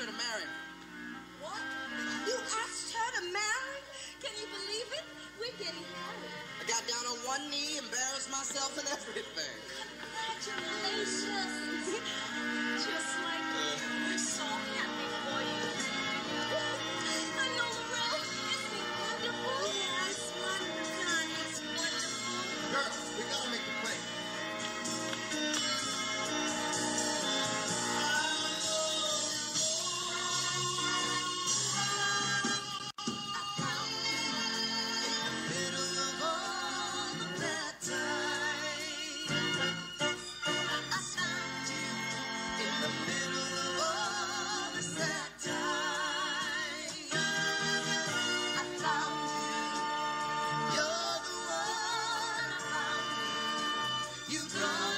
her to marry me. What? You asked her to marry? Can you believe it? We're getting married. I got down on one knee, embarrassed myself and everything. Congratulations. you drive.